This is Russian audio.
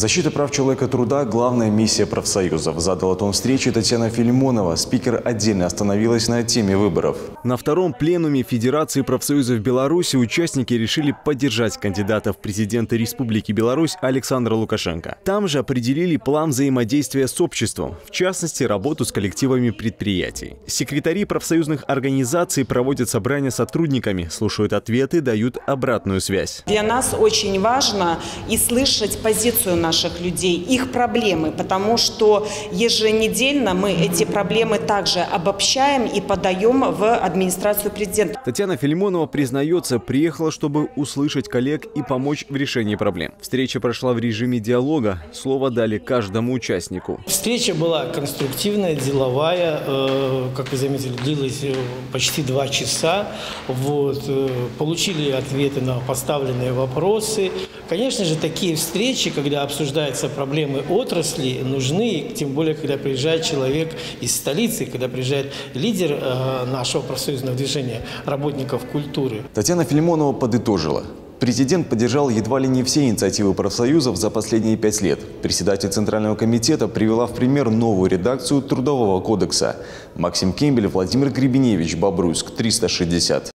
Защита прав человека труда – главная миссия профсоюзов. Задала тон встречи Татьяна Филимонова. Спикер отдельно остановилась на теме выборов. На втором пленуме Федерации профсоюзов Беларуси участники решили поддержать кандидата в президенты Республики Беларусь Александра Лукашенко. Там же определили план взаимодействия с обществом, в частности, работу с коллективами предприятий. Секретари профсоюзных организаций проводят собрания с сотрудниками, слушают ответы, дают обратную связь. Для нас очень важно и слышать позицию наших людей, их проблемы, потому что еженедельно мы эти проблемы также обобщаем и подаем в администрацию президента. Татьяна Филимонова признается, приехала, чтобы услышать коллег и помочь в решении проблем. Встреча прошла в режиме диалога. Слово дали каждому участнику. Встреча была конструктивная, деловая. Э, как вы заметили, длилась э, почти два часа. Вот. Э, получили ответы на поставленные вопросы. Конечно же, такие встречи, когда обсуждаются проблемы отрасли, нужны, тем более, когда приезжает человек из столицы, когда приезжает лидер э, нашего профсоюзного движения, работников культуры. Татьяна Филимонова подытожила. Президент поддержал едва ли не все инициативы профсоюзов за последние пять лет. Председатель Центрального комитета привела в пример новую редакцию Трудового кодекса. Максим Кембель, Владимир Гребеневич, Бобруйск, 360.